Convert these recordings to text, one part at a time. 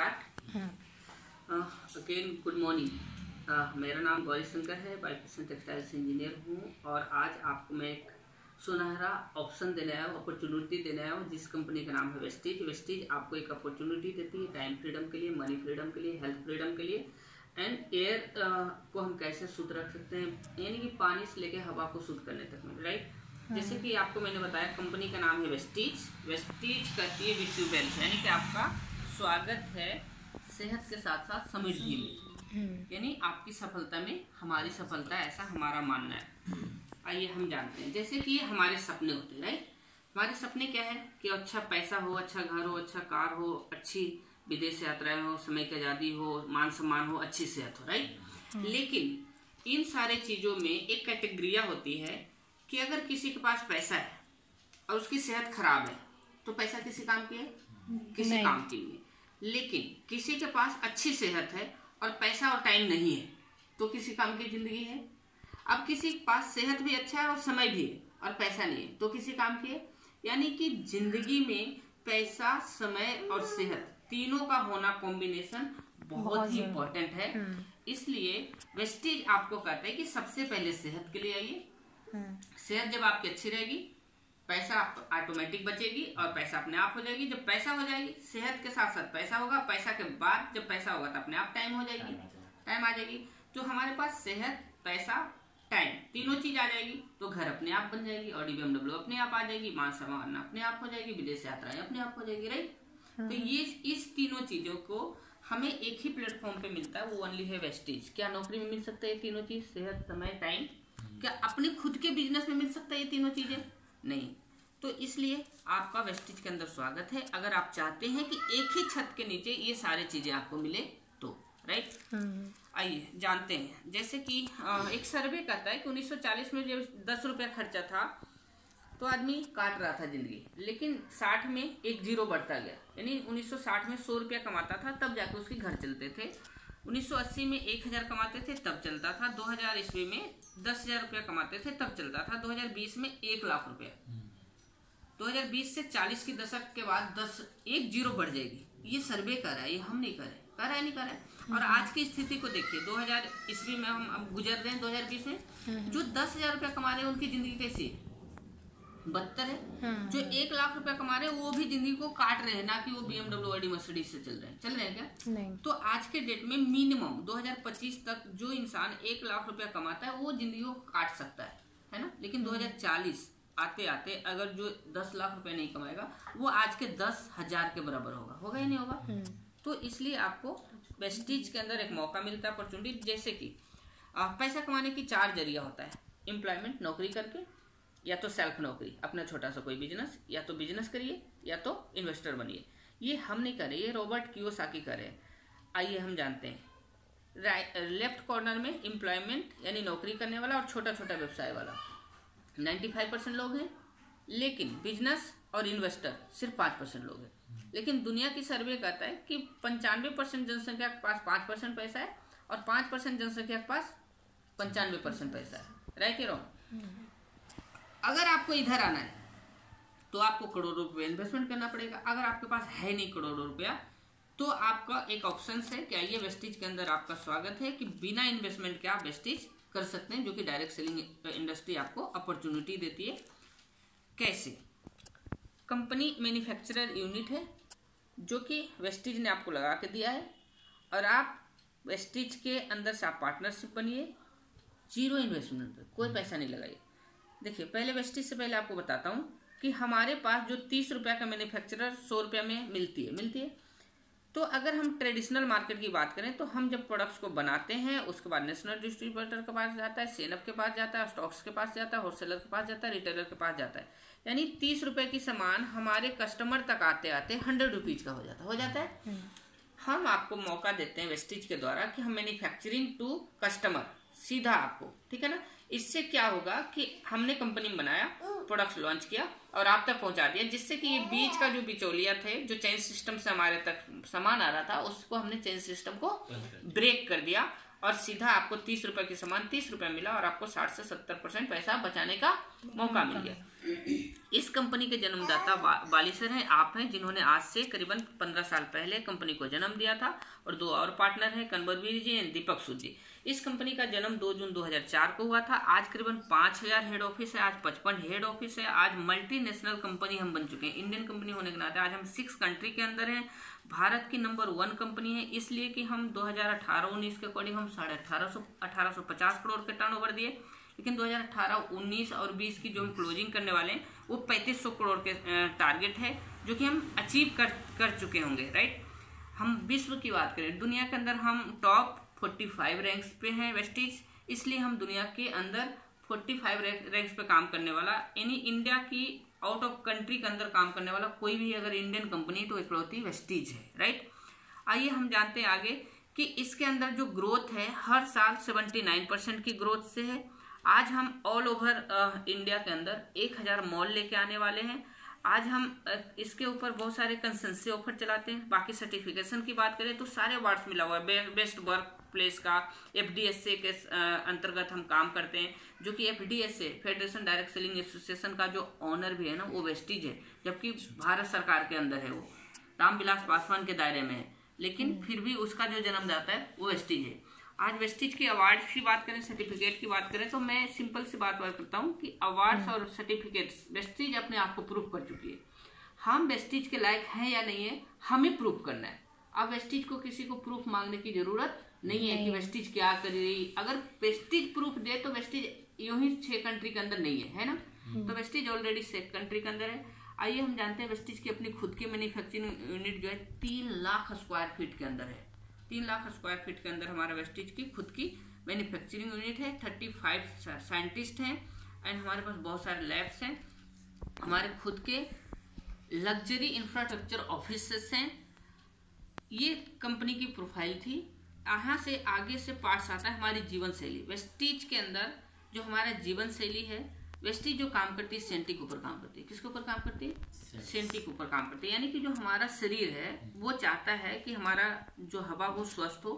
Start again good morning मेरा नाम गौरी शंकर है बाइकिसन टेक्सटाइल्स इंजीनियर हूँ और आज आपको मैं एक सुनहरा ऑप्शन देने आया हूँ अपॉर्चुनिटी देने आया हूँ जिस कंपनी का नाम है वेस्टीज वेस्टीज आपको एक अपॉर्चुनिटी देती है टाइम फ्रीडम के लिए मनी फ्रीडम के लिए हेल्थ फ्रीडम के लिए एंड एयर को हम कैसे शुद्ध रख सकते हैं यानी कि पानी से लेके हवा को शुद्ध करने तक में राइट जैसे कि आपको मैंने बताया कंपनी का नाम है वेस्टीज वेस्टीज करती है विश्व वेल्थ यानी कि आपका स्वागत है सेहत के साथ साथ समृद्धि में। यानी आपकी सफलता में हमारी सफलता ऐसा हमारा मानना है। आइए हम जानते हैं। जैसे कि हमारे सपने होते हैं राइट हमारे सपने क्या है कि अच्छा पैसा हो अच्छा घर हो अच्छा कार हो अच्छी विदेश यात्राएँ हो समय की आज़ादी हो मान सम्मान हो अच्छी सेहत हो राइट लेकिन इन सारे चीज़ों में एक कैटेगरिया होती है कि अगर किसी के पास पैसा है और उसकी सेहत खराब है तो पैसा किसी काम की है? किसी काम की नहीं है लेकिन किसी के पास अच्छी सेहत है और पैसा और टाइम नहीं है तो किसी काम की ज़िंदगी है। अब किसी के पास सेहत भी अच्छा है और समय भी है और पैसा नहीं है तो किसी काम की है। यानी कि ज़िंदगी में पैसा समय और सेहत तीनों का होना कॉम्बिनेशन बहुत ही। इम्पोर्टेंट है। इसलिए वेस्टेज आपको कहता है कि सबसे पहले सेहत के लिए आइए। सेहत जब आपकी अच्छी रहेगी पैसा ऑटोमेटिक बचेगी और पैसा अपने आप हो जाएगी। जब पैसा हो जाएगी सेहत के साथ साथ पैसा होगा पैसा के बाद जब पैसा होगा तो अपने आप टाइम हो जाएगी। टाइम आ जाएगी। तो हमारे पास सेहत पैसा टाइम तीनों चीज़ आ जाएगी तो घर अपने आप बन जाएगी और डीबीएमडब्ल्यू अपने आप आ जाएगी मान सम्मान अपने आप हो जाएगी विदेश यात्राएँ अपने आप हो जाएगी राइट तो ये इस तीनों चीज़ों को हमें एक ही प्लेटफॉर्म पे मिलता है वो ओनली है वेस्टेज क्या नौकरी में मिल सकता है ये तीनों चीज़? सेहत समय टाइम क्या अपने खुद के बिज़नेस में मिल सकता है ये तीनों चीज़ें? नहीं। तो इसलिए आपका वेस्टेज के अंदर स्वागत है। अगर आप चाहते हैं कि एक ही छत के नीचे ये सारी चीज़ें आपको मिले तो राइट आइए जानते हैं। जैसे कि एक सर्वे कहता है कि 1940 में जब दस रुपया खर्चा था तो आदमी काट रहा था ज़िंदगी। लेकिन 60 में एक ज़ीरो बढ़ता गया। यानी 1960 में सौ रुपया कमाता था तब जाके उसके घर चलते थे। 1980 में 1000 कमाते थे तब चलता था। 2000 हज़ार ईस्वी में 10000 रुपया कमाते थे तब चलता था। 2020 में एक लाख रुपया। 2020 से 40 के दशक के बाद 10 एक ज़ीरो बढ़ जाएगी। ये सर्वे कर रहा है ये हम नहीं कर रहे कर रहा है नहीं कर रहा है। और आज की स्थिति को देखिए 2000 ईस्वी में हम अब गुजर रहे हैं 2020 में। जो दस हज़ार रुपया कमा रहे हैं उनकी ज़िंदगी कैसी है? बदतर है। जो एक लाख रुपया कमा रहे हैं वो भी ज़िंदगी को काट रहे हैं ना कि वो बीएमडब्ल्यू आईडी मर्सिडीज से चल रहे हैं। चल रहे हैं क्या? नहीं। तो आज के डेट में मिनिमम 2025 तक जो इंसान एक लाख रुपया कमाता है वो ज़िंदगी को काट सकता है है ना? लेकिन 2040 आते आते अगर जो 10 लाख रुपया नहीं कमाएगा वो आज के दस हज़ार के बराबर होगा। होगा या नहीं होगा? तो इसलिए आपको वेस्टीज के अंदर एक मौका मिलता है अपॉर्चुनिटी जैसे कि पैसा कमाने की चार ज़रिया होता है एम्प्लॉयमेंट नौकरी करके या तो सेल्फ नौकरी, अपना छोटा सा कोई बिज़नेस या तो बिज़नेस करिए, या तो इन्वेस्टर बनिए। ये हम नहीं करें ये रॉबर्ट कियोसाकी करे आइए हम जानते हैं। लेफ़्ट कॉर्नर में एम्प्लॉयमेंट यानी नौकरी करने वाला और छोटा छोटा व्यवसाय वाला। 95 परसेंट लोग हैं, लेकिन बिज़नेस और इन्वेस्टर सिर्फ़ पाँच परसेंट लोग हैं। लेकिन दुनिया की सर्वे कहता है कि पंचानवे परसेंट जनसंख्या के पास पाँच परसेंट पैसा है और पाँच परसेंट जनसंख्या के पास पंचानवे परसेंट पैसा है। राइट रॉन्ग अगर आपको इधर आना है तो आपको करोड़ों रुपए इन्वेस्टमेंट करना पड़ेगा। अगर आपके पास है नहीं करोड़ों रुपया तो आपका एक ऑप्शन है कि आइए वेस्टेज के अंदर आपका स्वागत है कि बिना इन्वेस्टमेंट के आप वेस्टेज कर सकते हैं, जो कि डायरेक्ट सेलिंग इंडस्ट्री आपको अपॉर्चुनिटी देती है। कैसे? कंपनी मैन्युफैक्चरर यूनिट है, जो कि वेस्टेज ने आपको लगा के दिया है, और आप वेस्टेज के अंदर से आप पार्टनरशिप बनिए ज़ीरो इन्वेस्टमेंट पे, कोई पैसा नहीं लगाइए। देखिए पहले वेस्टेज से पहले आपको बताता हूँ कि हमारे पास जो तीस रुपया का मैन्युफैक्चरर सौ रुपये में मिलती है मिलती है। तो अगर हम ट्रेडिशनल मार्केट की बात करें तो हम जब प्रोडक्ट्स को बनाते हैं उसके बाद नेशनल डिस्ट्रीब्यूटर के पास जाता है सेनअप के पास जाता है स्टॉक्स के पास जाता है होलसेलर के पास जाता है रिटेलर के पास जाता है। यानी तीस रुपए की सामान हमारे कस्टमर तक आते आते हंड्रेड रुपीज़ का हो जाता है हो जाता है। हम आपको मौका देते हैं वेस्टेज के द्वारा कि हम मैन्युफैक्चरिंग टू कस्टमर सीधा आपको ठीक है ना? इससे क्या होगा कि हमने कंपनी बनाया प्रोडक्ट लॉन्च किया और आप तक पहुँचा दिया जिससे कि ये बीच का जो बिचौलिया थे जो चेंज सिस्टम से हमारे तक सामान आ रहा था उसको हमने चेंज सिस्टम को ब्रेक कर दिया। और सीधा आपको तीस रुपए के सामान तीस रुपए मिला और आपको साठ से सत्तर परसेंट पैसा बचाने का मौका मिल गया। इस कंपनी के जन्मदाता बाली सर हैं आप हैं जिन्होंने आज से करीबन पंद्रह साल पहले कंपनी को जन्म दिया था और दो और पार्टनर हैं कन्वरवीर जी एंड दीपक सूद जी। इस कंपनी का जन्म 2 जून 2004 को हुआ था। आज करीबन 5000 हेड ऑफ़िस है, आज 55 हेड ऑफ़िस है, आज मल्टीनेशनल कंपनी हम बन चुके हैं। इंडियन कंपनी होने के नाते आज हम सिक्स कंट्री के अंदर हैं। भारत की नंबर वन कंपनी है, इसलिए कि हम 2018-19 के अकॉर्डिंग हम साढ़े अठारह सौ करोड़ के टर्न दिए। लेकिन 2018-19 और 20 की जो हम क्लोजिंग करने वाले हैं, वो 3500 करोड़ के टारगेट है, जो कि हम अचीव कर कर चुके होंगे राइट हम विश्व की बात करें, दुनिया के अंदर हम टॉप 45 रैंक्स पे हैं वेस्टिज इसलिए हम दुनिया के अंदर 45 रैंक्स पे काम करने वाला, यानी इंडिया की आउट ऑफ़ कंट्री के अंदर काम करने वाला कोई भी अगर इंडियन कंपनी तो इकलौती वेस्टीज है राइट आइए हम जानते हैं आगे कि इसके अंदर जो ग्रोथ है, हर साल 79 परसेंट की ग्रोथ से है। आज हम ऑल ओवर इंडिया के अंदर 1000 मॉल लेके आने वाले हैं। आज हम इसके ऊपर बहुत सारे कंसेंसी ऑफ़र चलाते हैं। बाकी सर्टिफिकेशन की बात करें तो सारे अवार्ड्स मिला हुआ है। बेस्ट वर्क प्लेस का एफडीएसए के अंतर्गत हम काम करते हैं जो कि F D federation direct selling association का जो ऑनर भी है ना वो वेस्टिज है जबकि भारत सरकार के अंदर है वो रामविलास पासवान के दायरे में है लेकिन हम्म। फिर भी उसका जो जन्म जाता है वो वेस्टिज है आज वेस्टिज के अवार्ड की बात करें सर्टिफिकेट की बात करें तो मैं सिंपल सी बात बात करता हूँ कि अवार्ड्स हम्म। और सर्टिफिकेट्स वेस्टिज अपने आप को प्रूव कर चुकी है हम वेस्टिज के लायक हैं या नहीं है हमें प्रूव करना है अब वेस्टिज को किसी को प्रूफ मांगने की ज़रूरत नहीं है कि वेस्टिज क्या कर रही अगर वेस्टिज प्रूफ दे तो वेस्टिज यूँ ही छह कंट्री के अंदर नहीं है है ना? हम्म। तो वेस्टिज ऑलरेडी छह कंट्री के अंदर है। आइए हम जानते हैं वेस्टिज की अपनी खुद की मैन्युफैक्चरिंग यूनिट जो है तीन लाख स्क्वायर फीट के अंदर है। तीन लाख स्क्वायर फीट के अंदर हमारा वेस्टिज की खुद की मैन्युफैक्चरिंग यूनिट है। थर्टी फाइव साइंटिस्ट हैं एंड हमारे पास बहुत सारे लैब्स हैं। हमारे खुद के लग्जरी इंफ्रास्ट्रक्चर ऑफ़िस हैं। ये कंपनी की प्रोफ़ाइल थी। यहाँ से आगे से पार्ट्स आता है हमारी जीवन शैली वेस्टीज के अंदर जो हमारा जीवन शैली है वेस्टीज जो काम करती है सेंटी के ऊपर काम करती है। किसके ऊपर काम करती है? सेंटी के ऊपर काम करती है। यानी कि जो हमारा शरीर है वो चाहता है कि हमारा जो हवा वो स्वस्थ हो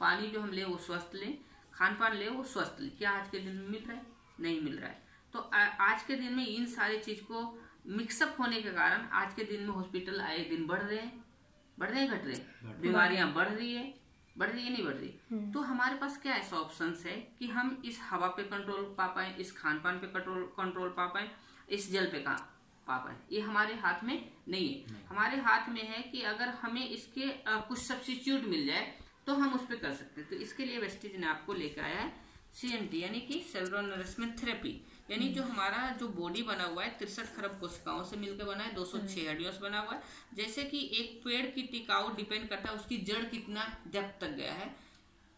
पानी जो हम ले वो स्वस्थ लें खान पान ले वो स्वस्थ ले। क्या आज के दिन में मिल रहा है? नहीं मिल रहा है। तो आ, आज के दिन में इन सारी चीज़ को मिक्सअप होने के कारण आज के दिन में हॉस्पिटल आए दिन बढ़ रहे हैं। बढ़ रहे हैं घट रहे हैं। बीमारियाँ बढ़ रही है। बढ़ रही है नहीं बढ़ रही? हम्म। तो हमारे पास क्या ऐसा ऑप्शन है कि हम इस हवा पे कंट्रोल पा पाए इस खान पान पे कंट्रोल कंट्रोल पा पाए इस जल पे का पा पाए? ये हमारे हाथ में नहीं है। नहीं। हमारे हाथ में है कि अगर हमें इसके आ, कुछ सब्सिट्यूट मिल जाए तो हम उस पर कर सकते हैं। तो इसके लिए वेस्टिज ने आपको लेकर आया है सी यानी कि सेलुलर नरिशमेंट थेरेपी यानी जो हमारा जो बॉडी बना हुआ है तिरसठ खरब कोशिकाओं से मिलकर बना है दो सौ छह हड्डियों से बना हुआ है। जैसे कि एक पेड़ की टिकाऊ डिपेंड करता है उसकी जड़ कितना डेप्थ तक गया है।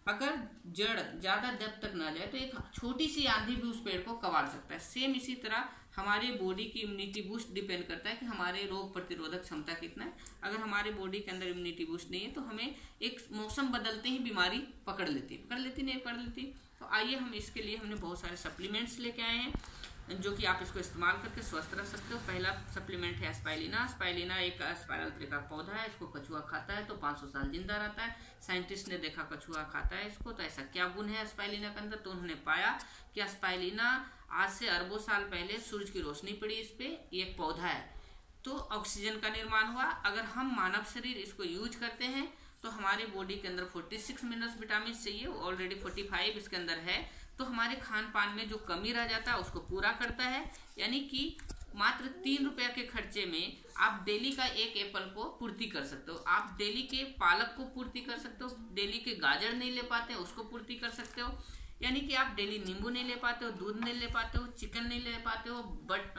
अगर जड़ ज़्यादा डेप्थ तक ना जाए तो एक छोटी सी आंधी भी उस पेड़ को कबाड़ सकता है। सेम इसी तरह हमारे बॉडी की इम्यूनिटी बूस्ट डिपेंड करता है कि हमारे रोग प्रतिरोधक क्षमता कितना है। अगर हमारे बॉडी के अंदर इम्यूनिटी बूस्ट नहीं है तो हमें एक मौसम बदलते ही बीमारी पकड़ लेती है। पकड़ लेती नहीं पकड़ लेती। तो आइए हम इसके लिए हमने बहुत सारे सप्लीमेंट्स लेके आए हैं, जो कि आप इसको इस्तेमाल करके स्वस्थ रह सकते हो। पहला सप्लीमेंट है स्पाइलिना स्पाइलिना एक स्पाइरल का पौधा है, इसको कछुआ खाता है तो 500 साल ज़िंदा रहता है। साइंटिस्ट ने देखा कछुआ खाता है इसको तो ऐसा क्या गुण है स्पाइलिना के अंदर? तो उन्होंने पाया कि स्पाइलिना आज से अरबों साल पहले सूरज की रोशनी पड़ी इस पर एक पौधा है। तो ऑक्सीजन का निर्माण हुआ। अगर हम मानव शरीर इसको यूज़ करते हैं तो हमारे बॉडी के अंदर 46 मिनरल्स विटामिन चाहिए ऑलरेडी 45 इसके अंदर है। तो हमारे खान पान में जो कमी रह जाता है, उसको पूरा करता है। यानी कि मात्र तीन रुपया के खर्चे में आप डेली का एक एप्पल को पूर्ति कर सकते हो। आप डेली के पालक को पूर्ति कर सकते हो डेली के गाजर नहीं ले पाते, उसको पूर्ति कर सकते हो। यानी कि आप डेली नींबू नहीं ले पाते हो, दूध नहीं ले पाते हो चिकन नहीं ले पाते हो बट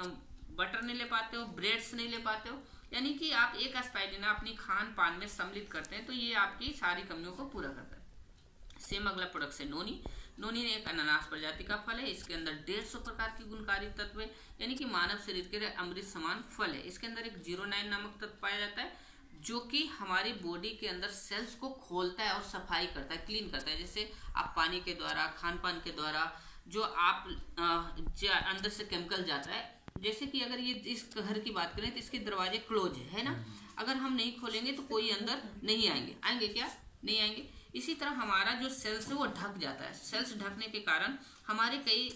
बटर नहीं ले पाते हो ब्रेड्स नहीं ले पाते हो। यानी कि आप एक एस्पाइरिना अपनी खान पान में सम्मिलित करते हैं तो ये आपकी सारी कमियों को पूरा करता है। सेम अगला प्रोडक्ट है नोनी। नोनी एक अनानास प्रजाति का फल है, इसके अंदर डेढ़ सौ प्रकार की गुणकारी तत्व है, यानी कि मानव शरीर के अमृत समान फल है। इसके अंदर एक ज़ीरो नाइन नामक तत्व पाया जाता है, जो कि हमारी बॉडी के अंदर सेल्स को खोलता है और सफ़ाई करता है क्लीन करता है। जैसे आप पानी के द्वारा खान पान के द्वारा, जो आप अंदर से केमिकल जाता है जैसे कि अगर ये इस घर की बात करें तो इसके दरवाजे क्लोज है है ना? अगर हम नहीं खोलेंगे तो कोई अंदर नहीं आएँगे। आएँगे क्या? नहीं आएँगे। इसी तरह हमारा जो सेल्स है, वो ढक जाता है। सेल्स ढकने के कारण हमारे कई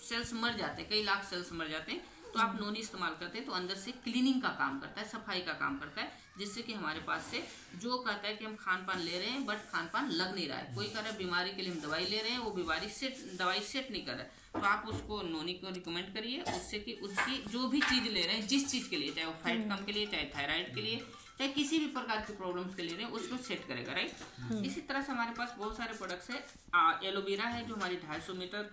सेल्स मर जाते हैं, कई लाख सेल्स मर जाते हैं। तो आप नोनी इस्तेमाल करते हैं तो अंदर से क्लीनिंग का काम करता है, सफ़ाई का काम करता है। जिससे कि हमारे पास से जो कहता है कि हम खान पान ले रहे हैं बट खान पान लग नहीं रहा है। कोई कह रहा है बीमारी के लिए हम दवाई ले रहे हैं वो बीमारी सेट दवाई सेट नहीं कर रहा है। तो आप उसको नोनी को रिकमेंड करिए उससे कि उसकी जो भी चीज़ ले रहे हैं जिस चीज़ के लिए चाहे वो फैट कम के लिए चाहे थायराइड के लिए चाहे किसी भी प्रकार की प्रॉब्लम्स के लिए उसको सेट करेगा राइट इसी तरह से हमारे पास बहुत सारे प्रोडक्ट्स है। एलोवेरा है जो हमारी ढाई मीटर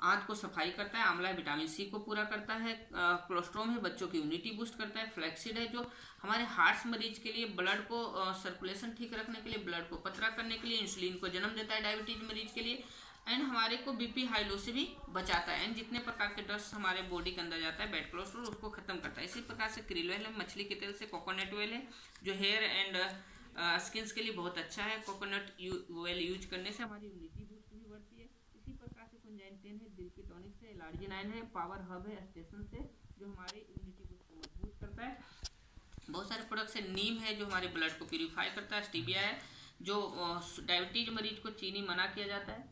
आंत को सफ़ाई करता है, आंवला विटामिन सी को पूरा करता है कोलेस्ट्रोम है, बच्चों की इम्यूनिटी बूस्ट करता है फ्लैक्सीड है, जो हमारे हार्ट मरीज़ के लिए ब्लड को सर्कुलेशन ठीक रखने के लिए ब्लड को पतरा करने के लिए इंसुलिन को जन्म देता है डायबिटीज़ मरीज़ के लिए एंड हमारे को बीपी हाई लो से भी बचाता है एंड जितने प्रकार के डस्ट हमारे बॉडी के अंदर जाता है बैड कोलेस्ट्रोल उसको खत्म करता है। इसी प्रकार से क्रिल ऑयल है, मछली के तेल से कोकोनट ऑयल है, जो हेयर एंड स्किन्स के लिए बहुत अच्छा है कोकोनट ऑयल यूज़ करने से हमारी इम्यूनिटी बूस्ट भी बढ़ती है इसी प्रकार से कुंजाइन टेन है दिल की टॉनिक नाइन है पावर हब है स्टेशन से जो हमारी इम्यूनिटी को मज़बूत करता है। बहुत सारे प्रोडक्ट्स है नीम है जो हमारे ब्लड को प्योरीफाई करता है स्टीबिया है जो डायबिटीज़ मरीज़ को चीनी मना किया जाता है।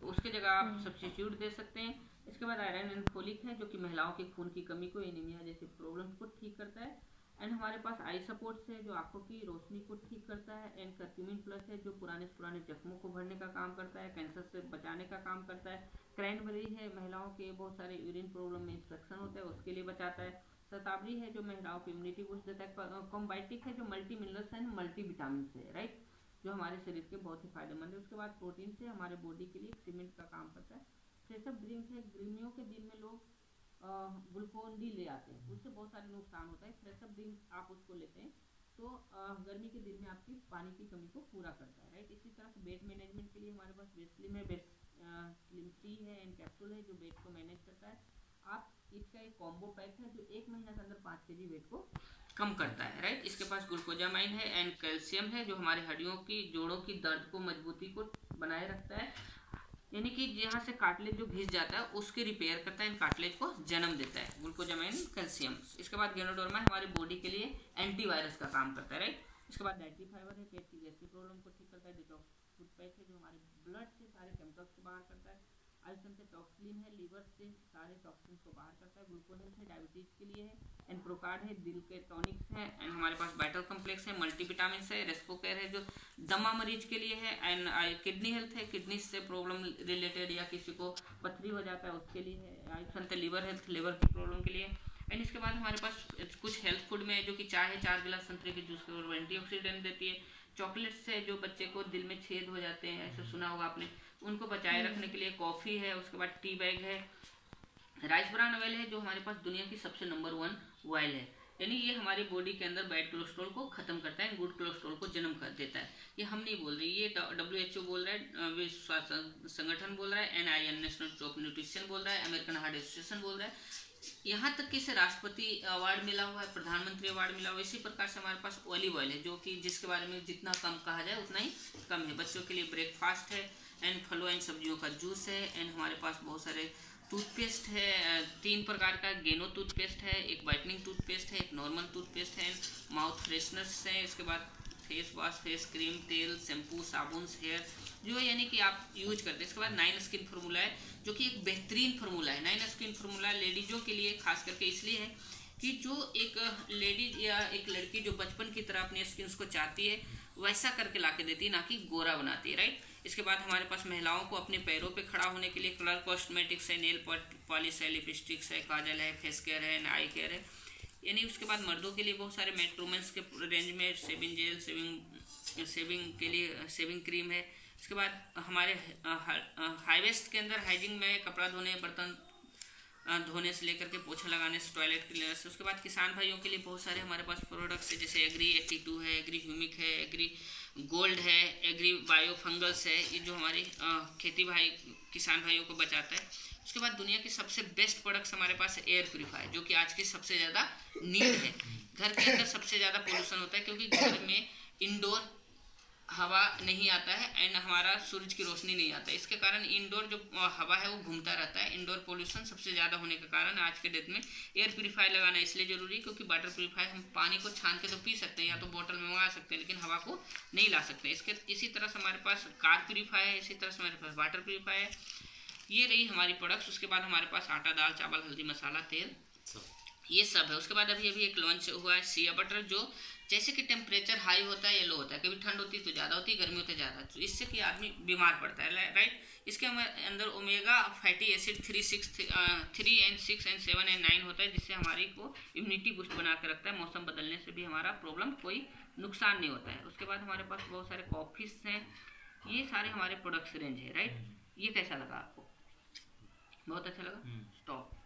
तो उसके जगह आप सब्सिट्यूट दे सकते हैं। इसके बाद आयरन एंड फोलिक है जो कि महिलाओं के खून की कमी को एनीमिया जैसे प्रॉब्लम्स को ठीक करता है। एंड हमारे पास आई सपोर्ट्स है, जो आँखों की रोशनी को ठीक करता है एंड कर्क्यूमिन प्लस है, जो पुराने पुराने जख्मों को भरने का काम करता है कैंसर से बचाने का काम करता है। क्रैनबेरी है, महिलाओं के बहुत सारे यूरिन प्रॉब्लम में इंफेक्शन होता है, उसके लिए बचाता है। शताब्दी है, जो महिलाओं की इम्यूनिटी बूस्ट देता है कॉम्बाइटिक है, जो multi minerals and multi vitamin है राइट जो हमारे शरीर के बहुत ही फ़ायदेमंद है। उसके बाद प्रोटीन से हमारे बॉडी के लिए सीमेंट का काम करता है। फ्रेशअप ड्रिंक है गर्मियों के दिन में लोग ग्लूकोन डी ले आते हैं। उससे बहुत सारे नुकसान होता है। फ्रेशअप ड्रिंक आप उसको लेते हैं तो गर्मी के दिन में आपकी पानी की कमी को पूरा करता है, राइट? इसी तरह से वेट मैनेजमेंट के लिए हमारे पास वेट स्लिम है वेट स्लिम टी है एंड कैप्सूल है, जो वेट को मैनेज करता है। आप, इसका एक कॉम्बो पैक है, जो एक महीना के अंदर पाँच के वेट को कम करता है, राइट? इसके पास ग्लूकोजामाइन है, एंड कैल्शियम है, जो हमारे हड्डियों की, जोड़ों की दर्द को, मजबूती को बनाए रखता है। यानी कि यहाँ से कार्टलेज जो घिस जाता है, उसके रिपेयर करता है, इन को जन्म देता है ग्लूकोजामाइन कैल्शियम इसके बाद गेनोडोरमा हमारी बॉडी के लिए एंटीवायरस का काम करता है राइट इसके बाद डाइटरी फाइबर है, पेट की गैस की प्रॉब्लम को ठीक करता है डिटॉक्स फ़ूड पैक है, जो हमारे ब्लड से सारे केमिकल्स को बाहर करता है आइसन से टॉक्सिन है लीवर से सारे टॉक्सिन को बाहर करता है ग्लूकोज है डायबिटीज़ के लिए है एंड प्रोकार्ड है, दिल के टॉनिक्स है एंड हमारे पास बैटल कम्प्लेक्स है मल्टीविटामिन है रेस्पोकेयर है, जो दमा मरीज़ के लिए है एंड किडनी हेल्थ है किडनी से प्रॉब्लम रिलेटेड या किसी को पथरी हो जाता है, उसके लिए है आइसन है लीवर हेल्थ लीवर की प्रॉब्लम के लिए एंड इसके बाद हमारे पास कुछ हेल्थ फ़ूड में है, जो कि चाय है, चार गिलास संतरे के जूस के एंटी देती है चॉकलेट्स है, जो बच्चे को दिल में छेद हो जाते हैं, ऐसा सुना होगा आपने उनको बचाए रखने के लिए कॉफ़ी है उसके बाद टी बैग है। राइस ब्रान ऑयल है जो हमारे पास दुनिया की सबसे नंबर वन ऑयल है। यानी ये हमारी बॉडी के अंदर बैड कोलेस्ट्रॉल को खत्म करता है गुड कोलेस्ट्रॉल को जन्म कर देता है। ये हम नहीं बोल रहे ये डब्ल्यू एच ओ बोल रहा है विश्व स्वास्थ्य संगठन बोल रहा है N I N national of nutrition बोल रहा है अमेरिकन हार्ट एसोसिएशन बोल रहा है। यहाँ तक कि इसे राष्ट्रपति अवार्ड मिला हुआ है प्रधानमंत्री अवार्ड मिला हुआ है इसी प्रकार से हमारे पास ऑलिव ऑयल है जो कि जिसके बारे में जितना कम कहा जाए उतना ही कम है। बच्चों के लिए ब्रेकफास्ट है एंड फलों एंड सब्जियों का जूस है एंड हमारे पास बहुत सारे टूथपेस्ट है तीन प्रकार का गेनो टूथपेस्ट है, एक वाइटनिंग टूथपेस्ट है, एक नॉर्मल टूथपेस्ट है माउथ फ्रेशनर्स है, इसके बाद फेस वॉश फेस क्रीम तेल शैम्पू साबुन हेयर जो यानी कि आप यूज़ करते हैं। इसके बाद नाइन स्किन फार्मूला है, जो कि एक बेहतरीन फार्मूला है। नाइन स्किन फार्मूला लेडीजों के लिए खास करके इसलिए है कि जो एक लेडीज़ या एक लड़की जो बचपन की तरह अपने स्किन को चाहती है, वैसा करके ला के देती है, ना कि गोरा बनाती है राइट इसके बाद हमारे पास महिलाओं को अपने पैरों पे खड़ा होने के लिए कलर कॉस्मेटिक्स है, नेल पॉलिश है, लिपस्टिक्स है, काजल है, फेस केयर है, आई केयर है। यानी उसके बाद मर्दों के लिए बहुत सारे मेट्रोमेंस के रेंज में सेविंग जेल, सेविंग सेविंग के लिए, सेविंग क्रीम है। उसके बाद हमारे हाईवेस्ट के अंदर हाइजिंग में कपड़ा धोने, बर्तन धोने से लेकर के पोछा लगाने से टॉयलेट क्लीनर से। उसके बाद किसान भाइयों के लिए बहुत सारे हमारे पास प्रोडक्ट्स है, जैसे एग्री एट्टी टू है एग्री ह्यूमिक है एग्री गोल्ड है एग्री बायो फंगल्स है। ये जो हमारे खेती भाई, किसान भाइयों को बचाता है। उसके बाद दुनिया की सबसे बेस्ट प्रोडक्ट्स हमारे पास एयर प्योरीफायर जो कि आज की सबसे ज़्यादा नीड है। घर के अंदर सबसे ज़्यादा पोल्यूशन होता है, क्योंकि घर में इंडोर हवा नहीं आता है एंड हमारा सूरज की रोशनी नहीं आता इसके कारण इंडोर जो हवा है वो घूमता रहता है। इंडोर पोल्यूशन सबसे ज़्यादा होने के कारण आज के डेट में एयर प्योरीफायर लगाना इसलिए ज़रूरी है क्योंकि वाटर प्योरीफायर हम पानी को छान के तो पी सकते हैं या तो बॉटल में मंगा सकते हैं, लेकिन हवा को नहीं ला सकते इसके, इसी तरह से हमारे पास कार प्योरीफायर है, इसी तरह से हमारे पास वाटर प्योरीफायर है। ये रही हमारी प्रोडक्ट्स उसके बाद हमारे पास आटा, दाल, चावल, हल्दी, मसाला, तेल। ये सब है। उसके बाद अभी अभी एक लॉन्च हुआ है सिया बटर जो जैसे कि टेम्परेचर हाई होता है या लो होता है। कभी ठंड होती है तो ज़्यादा होती है गर्मी होती है ज़्यादा तो इससे कि आदमी बीमार पड़ता है राइट इसके अंदर omega fatty acid three six three and six and seven and nine होता है जिससे हमारी को इम्यूनिटी बूस्ट बना के रखता है। मौसम बदलने से भी हमारा प्रॉब्लम कोई नुकसान नहीं होता है। उसके बाद हमारे पास बहुत सारे कॉफ़ीज हैं। ये सारे हमारे प्रोडक्ट्स रेंज है राइट ये कैसा लगा आपको? बहुत अच्छा लगा? स्टॉप